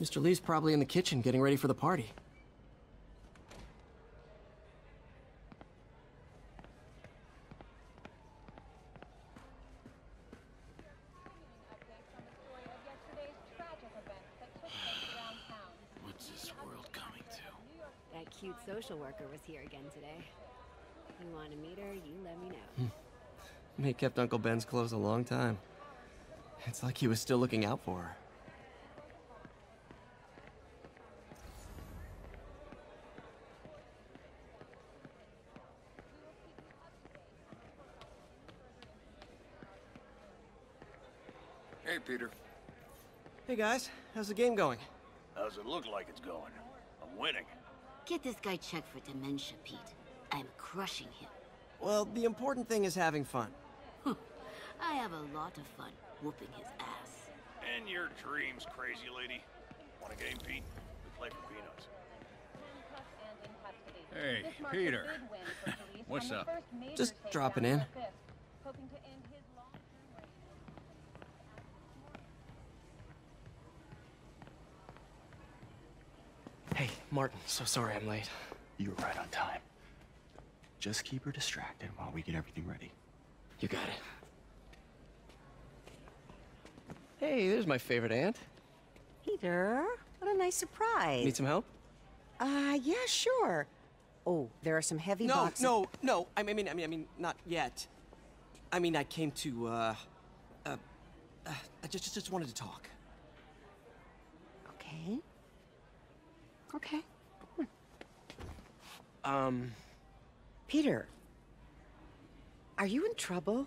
Mr. Li's probably in the kitchen getting ready for the party. He kept Uncle Ben's clothes a long time. It's like he was still looking out for her. Hey, Peter. Hey guys, how's the game going? How's it look like it's going? I'm winning. Get this guy checked for dementia, Pete. I'm crushing him. Well, the important thing is having fun. I have a lot of fun whooping his ass. And your dreams, crazy lady. Want a game, Pete? We play for peanuts. Hey, Peter. What's up? Just dropping in. Hey, Martin, so sorry I'm late. You were right on time. Just keep her distracted while we get everything ready. You got it. Hey, there's my favorite aunt. Peter, what a nice surprise. Need some help? Uh, yeah, sure. Oh, there are some heavy No, boxes. no, no. no. I mean, I mean, I mean, not yet. I mean, I came to, uh, uh, uh I just, just wanted to talk. Okay. Okay. Um, Peter, are you in trouble?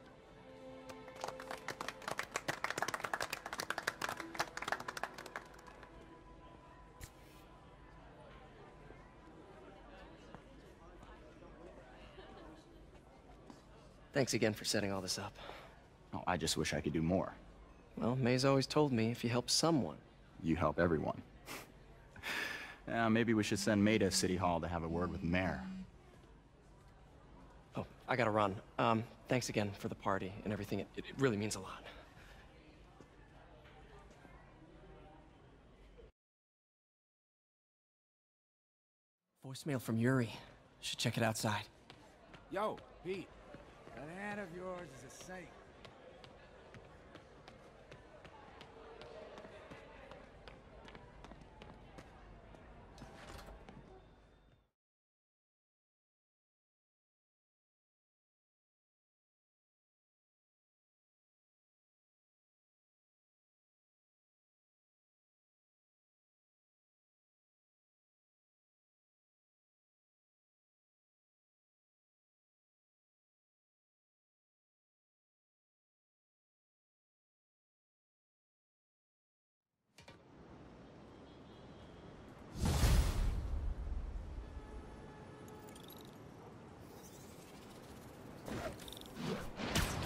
Thanks again for setting all this up. Oh, I just wish I could do more. Well, May's always told me if you help someone, You help everyone. yeah, maybe we should send May to City Hall to have a word with Mayor. Oh, I gotta run. Um, thanks again for the party and everything. It, it really means a lot. Voicemail from Yuri. Should check it outside. Yo, Pete. That aunt of yours is a saint.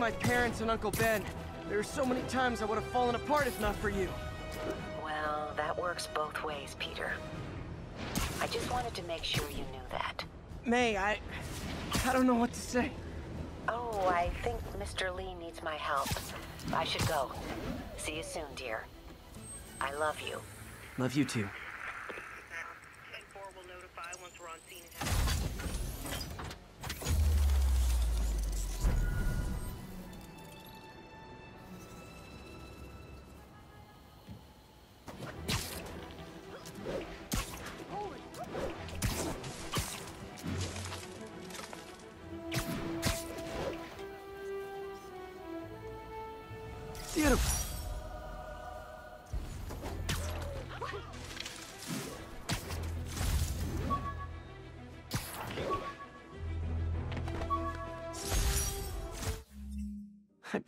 My parents and Uncle Ben, there are so many times I would have fallen apart if not for you. Well, that works both ways, Peter. I just wanted to make sure you knew that. May, I... I don't know what to say. Oh, I think Mr. Li needs my help. I should go. See you soon, dear. I love you. Love you too.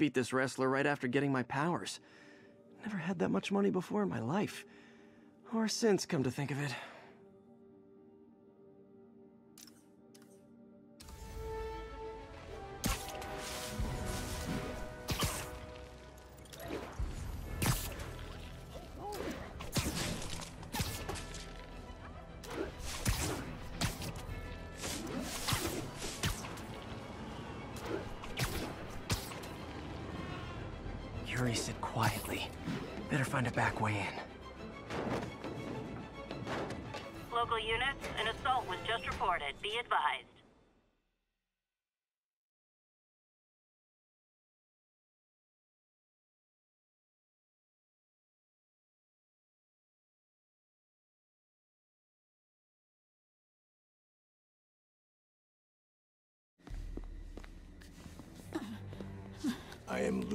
Beat this wrestler right after getting my powers. Never had that much money before in my life. Or since, come to think of it.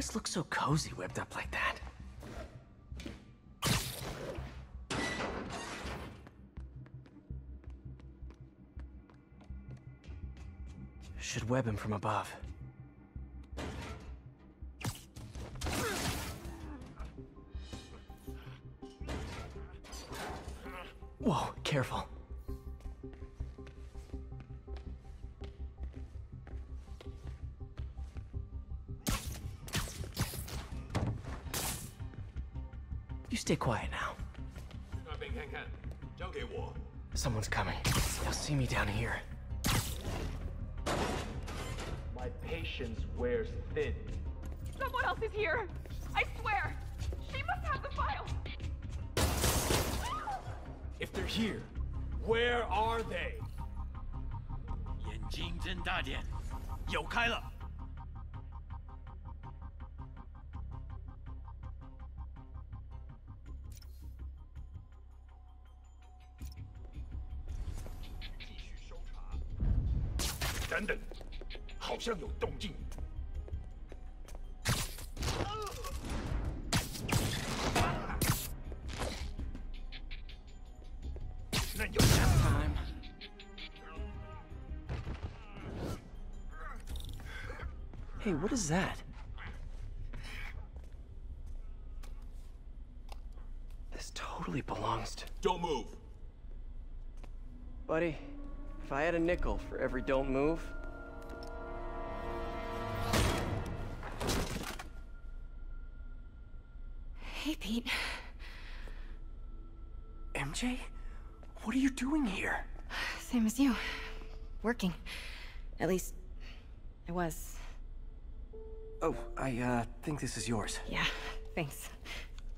always look so cozy whipped up like that. Should web him from above. Whoa, careful. stay quiet now. 那边看看，交给我。 Someone's coming. They'll see me down here. My patience wears thin. Someone else is here. I swear. She must have the file. If they're here, where are they? 眼睛睁大点，有开了。 等等，好像有动静。那有 Time. Hey, what is that? This totally belongs to. Don't move. Buddy, If I had a nickel for every don't move, Hey, Pete. MJ? What are you doing here? Same as you. Working. At least, I was. Oh, I, uh, think this is yours. Yeah, thanks.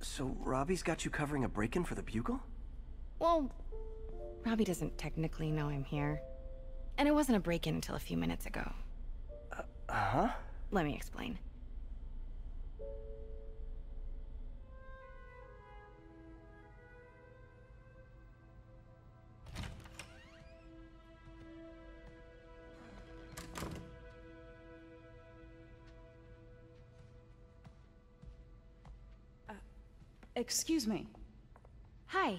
So, Robbie's got you covering a break-in for the Bugle? Well, Robbie doesn't technically know I'm here. And it wasn't a break-in until a few minutes ago. Uh-huh? Let me explain. Excuse me. Hi,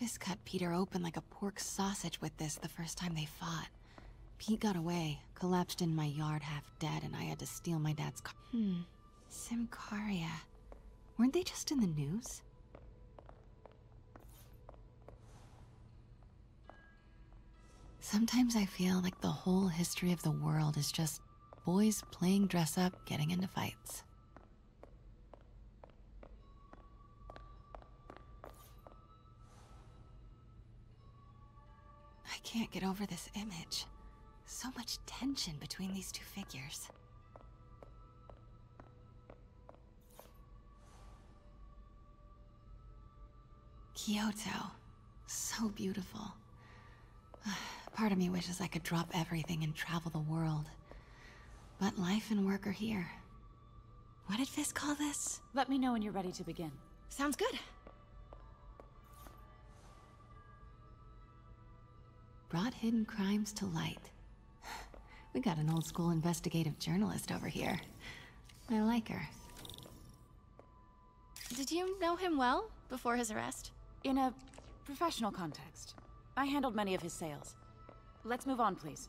Fisk cut Peter open like a pork sausage with this the first time they fought. Pete got away, collapsed in my yard half dead, and I had to steal my dad's car. Hmm. Symkaria. Weren't they just in the news? Sometimes I feel like the whole history of the world is just boys playing dress up, getting into fights. Can't get over this image. So much tension between these two figures. Kyoto. So beautiful. Part of me wishes I could drop everything and travel the world. But life and work are here. What did Fisk call this? Let me know when you're ready to begin. Sounds good. Brought hidden crimes to light. We got an old school investigative journalist over here. I like her. Did you know him well before his arrest? In a professional context. I handled many of his sales. Let's move on, please.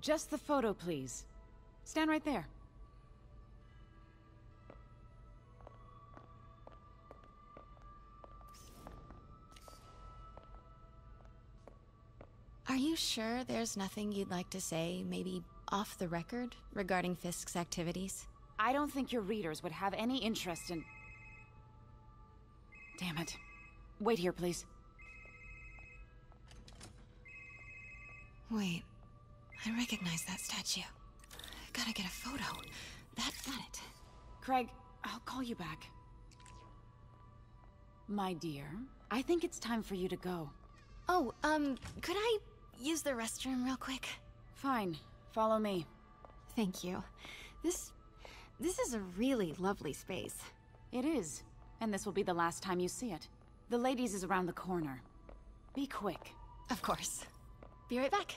Just the photo, please. Stand right there. Are you sure there's nothing you'd like to say, maybe off the record, regarding Fisk's activities? I don't think your readers would have any interest in... Damn it. Wait here, please. Wait. I recognize that statue. Gotta get a photo. that got it. Craig, I'll call you back. My dear, I think it's time for you to go. Oh, um, could I use the restroom real quick? Fine. Follow me. Thank you. This... this is a really lovely space. It is. And this will be the last time you see it. The ladies is around the corner. Be quick. Of course. Be right back.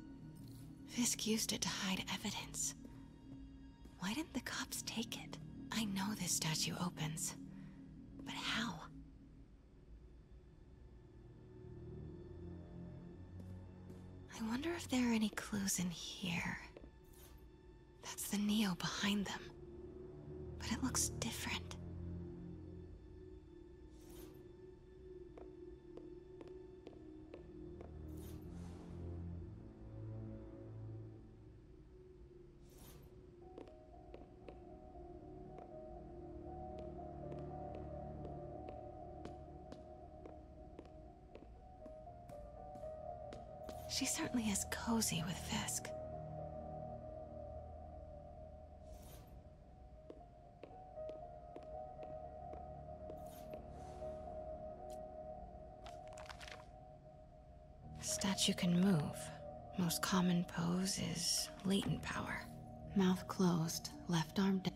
Fisk used it to hide evidence. Why didn't the cops take it? I know this statue opens. But how? I wonder if there are any clues in here. That's the Nio behind them. But it looks different. She certainly is cozy with Fisk. Statue can move. Most common pose is latent power. Mouth closed, left arm down.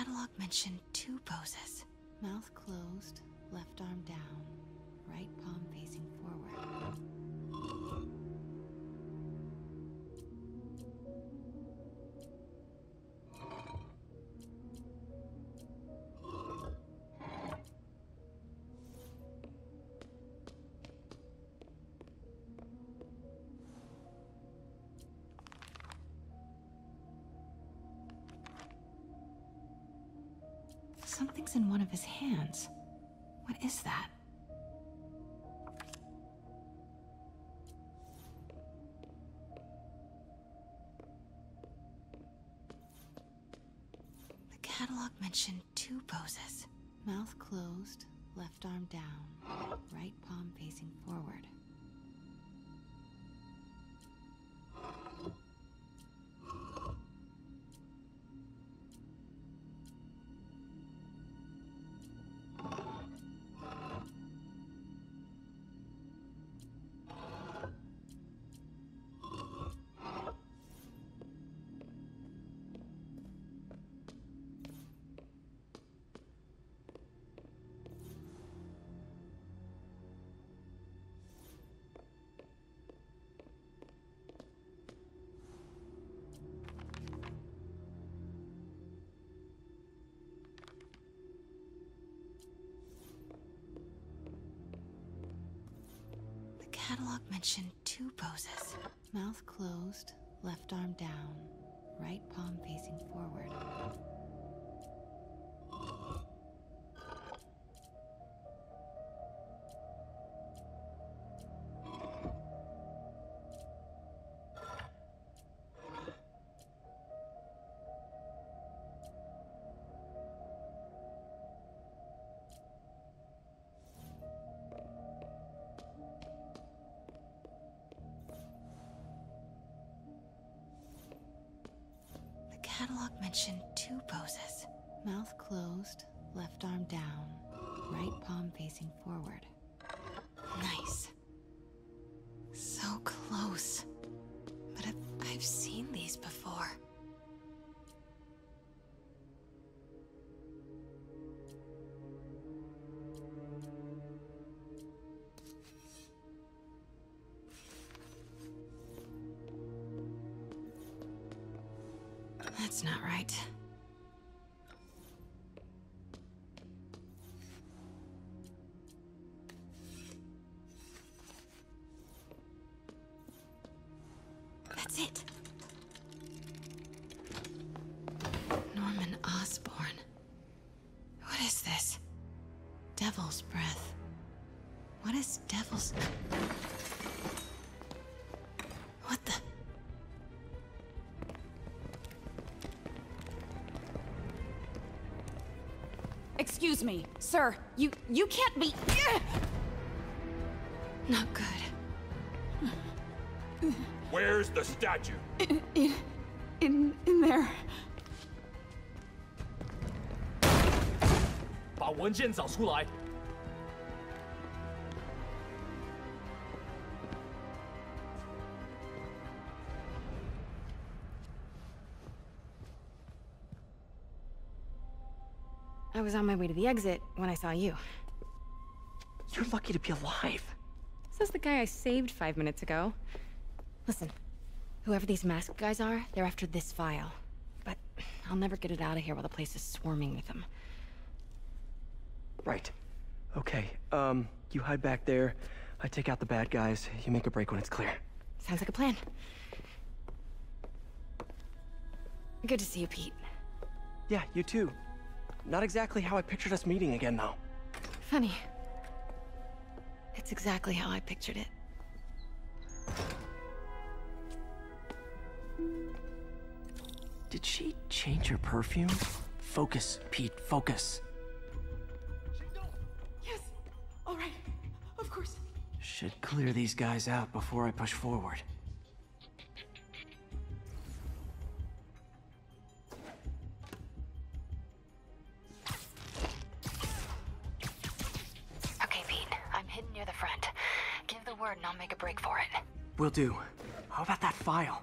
Catalog mentioned two poses. Mouth closed, left arm down, right palm in one of his hands. What is that? The catalog mentioned two poses. Mouth closed, left arm down, right palm facing forward. Catalog mentioned two poses. Mouth closed, left arm down, right palm facing forward. Catalog mentioned two poses. Mouth closed, left arm down, right palm facing forward. It. Norman Osborn. What is this? Devil's breath. What is devil's... What the... Excuse me, sir. You you can't be. Not good. Where's the statue? In in in, in there. 把文件找出来。 I was on my way to the exit when I saw you. You're lucky to be alive. Says the guy I saved five minutes ago. Listen, whoever these masked guys are, they're after this file. But I'll never get it out of here while the place is swarming with them. Right. Okay, um, you hide back there. I take out the bad guys. You make a break when it's clear. Sounds like a plan. Good to see you, Pete. Yeah, you too. Not exactly how I pictured us meeting again, though. Funny. It's exactly how I pictured it. Did she change her perfume? Focus, Pete, focus. Yes. All right. Of course. Should clear these guys out before I push forward. Okay, Pete. I'm hidden near the front. Give the word and I'll make a break for it. Will do. How about that file?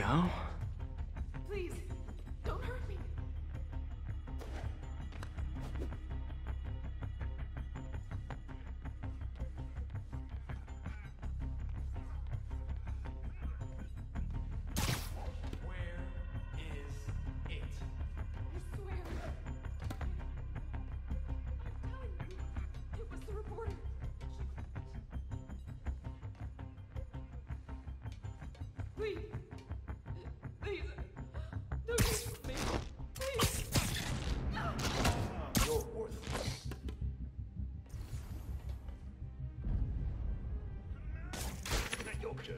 Go. Please, don't hurt me. Where is it? I swear. I'm telling you, it was the reporter. Please.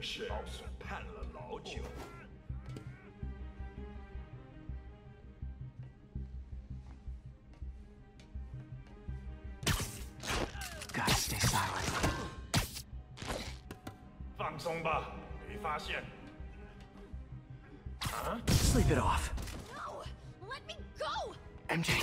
这事老鼠盼了老久。 Gotta stay silent. 放松吧，没发现。啊？ Sleep it off. No! Let me go! MJ,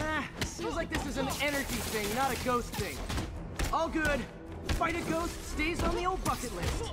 Ah, seems like this is an energy thing, not a ghost thing. All good. Fight a ghost stays on the old bucket list.